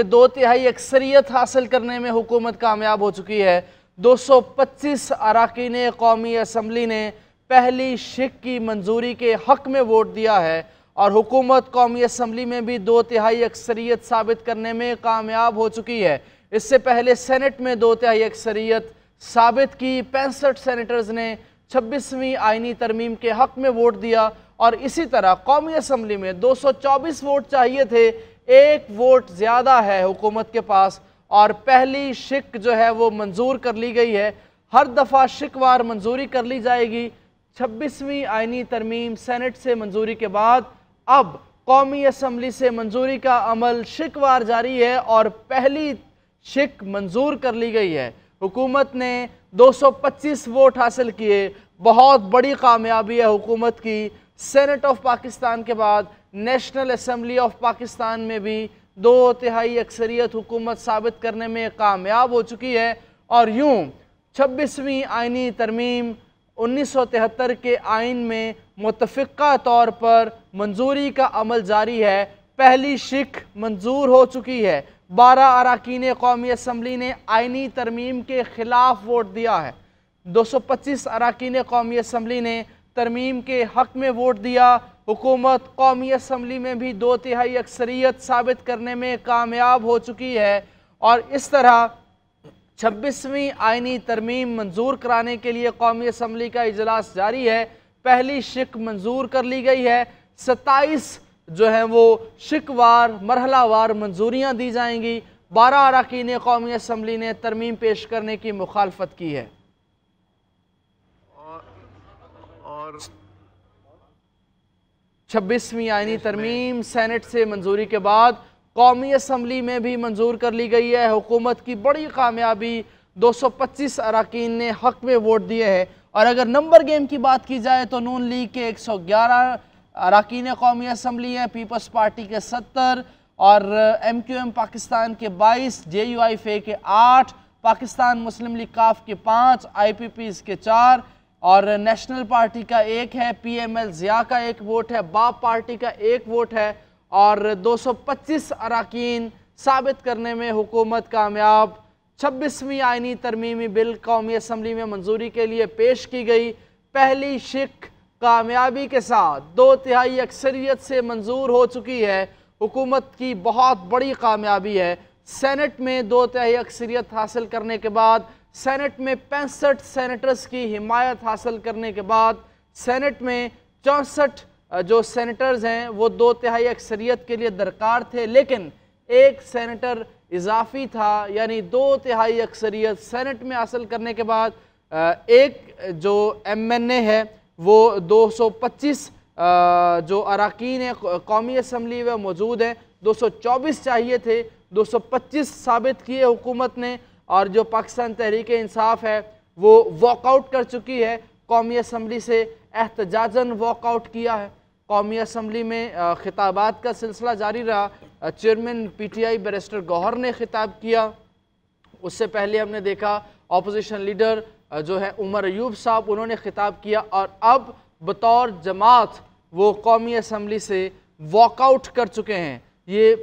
दो तिहाई अक्सरियत हासिल करने में हुकूमत कामयाब हो चुकी है। 225 अरकान कौमी असम्बली ने पहली शिक की मंजूरी के हक में वोट दिया है और हुकूमत कौमी असम्बली में भी दो तिहाई अक्सरियत साबित करने में कामयाब हो चुकी है। इससे पहले सेनेट में दो तिहाई अक्सरियत साबित की। पैंसठ सेनेटर्स ने छब्बीसवीं आइनी तरमीम के हक में वोट दिया और इसी तरह कौमी असम्बली में 224 वोट चाहिए थे एक वोट ज़्यादा है हुकूमत के पास और पहली शिक जो है वो मंजूर कर ली गई है। हर दफ़ा शिकवार मंजूरी कर ली जाएगी। छब्बीसवीं आइनी तरमीम सेनेट से मंजूरी के बाद अब कौमी असम्बली से मंजूरी का अमल शिकवार जारी है और पहली शिक मंजूर कर ली गई है। हुकूमत ने 225 वोट हासिल किए। बहुत बड़ी कामयाबी है हुकूमत की। सेनेट ऑफ़ पाकिस्तान के बाद नेशनल असम्बली ऑफ़ पाकिस्तान में भी दो तिहाई अक्सरियत हुकूमत साबित करने में कामयाब हो चुकी है। और यूँ, छब्बीसवीं आइनी तरमीम उन्नीस सौ तिहत्तर के आइन में मुतफ़ा तौर पर मंजूरी का अमल जारी है। पहली शिक मंजूर हो चुकी है। बारह अरकान कौमी असम्बली ने आइनी तरमीम के ख़िलाफ़ वोट दिया है। दो सौ पच्चीस अरकान कौमी असम्बली ने तरमीम के हक में वोट दिया। हुकूमत कौमी असम्बली में भी दो तिहाई अक्सरियत साबित करने में कामयाब हो चुकी है। और इस तरह छब्बीसवीं आइनी तरमीम मंजूर कराने के लिए कौमी असम्बली का इजलास जारी है। पहली शिक मंजूर कर ली गई है। सत्ताईस जो है वो शिकवार, मरहलावार मंजूरियाँ दी जाएँगी। बारह अरकान कौमी असम्बली ने तरमीम पेश करने की मुखालफत की है। और छब्बीसवीं आइनी तरमीम सेनेट से मंजूरी के बाद कौमी असम्बली में भी मंजूर कर ली गई है। हुकूमत की बड़ी कामयाबी 225 अरकान ने हक में वोट दिए हैं। और अगर नंबर गेम की बात की जाए तो नून लीग के 111 अरकान कौमी असम्बली हैं पीपल्स पार्टी के 70 और एम क्यू एम पाकिस्तान के 22 जे यू आई फे के 8 पाकिस्तान मुस्लिम लीग काफ के 5 आई पी पी के चार और नेशनल पार्टी का एक है, पीएमएल ज़िया का एक वोट है, बाप पार्टी का एक वोट है और 225 अरकान साबित करने में हुकूमत कामयाब। छब्बीसवीं आइनी तरमीमी बिल कौमी असम्बली में मंजूरी के लिए पेश की गई। पहली शिक कामयाबी के साथ दो तिहाई अक्सरियत से मंजूर हो चुकी है। हुकूमत की बहुत बड़ी कामयाबी है। सेनेट में दो तिहाई अक्सरियत हासिल करने के बाद सेनेट में पैंसठ सेनेटर्स की हिमायत हासिल करने के बाद सेनेट में चौंसठ जो सेनेटर्स हैं, वो दो तिहाई अक्सरियत के लिए दरकार थे, लेकिन एक सेनेटर इजाफी था, यानी दो तिहाई अक्सरियत सेनेट में हासिल करने के बाद एक, जो एम एन ए है, वो 225 जो अरकान है कौमी असम्बली में मौजूद हैं 224 चाहिए थे 225 साबित किए हुकूमत ने और जो पाकिस्तान तहरीक इंसाफ है, वो वॉकआउट कर चुकी है। कौमी असम्बली से एहतजाजन वॉकआउट किया है। कौमी असम्बली में खिताबात का सिलसिला जारी रहा। Chairman P T I barrister Gohar ने खिताब किया। उससे पहले हमने देखा अपोजिशन लीडर जो है उमर अयूब साहब, उन्होंने खिताब किया। और अब बतौर जमात वो कौमी असम्बली से वॉकआउट कर चुके हैं। ये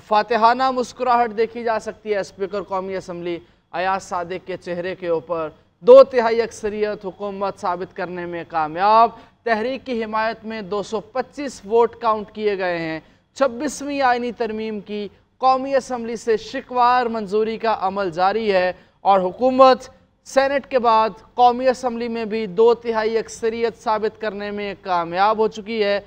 फातहाना मुस्कुराहट देखी जा सकती है स्पीकर कौमी असम्बली अयाज सादिक के चेहरे के ऊपर। दो तिहाई अक्सरियत हुकूमत साबित करने में कामयाब। तहरीक की हिमायत में 225 वोट काउंट किए गए हैं। छब्बीसवीं आइनी तरमीम की कौमी असम्बली से शिकवार मंजूरी का अमल जारी है और हुकूमत सेनेट के बाद कौमी असम्बली में भी दो तिहाई अक्सरियत साबित करने में कामयाब हो चुकी है।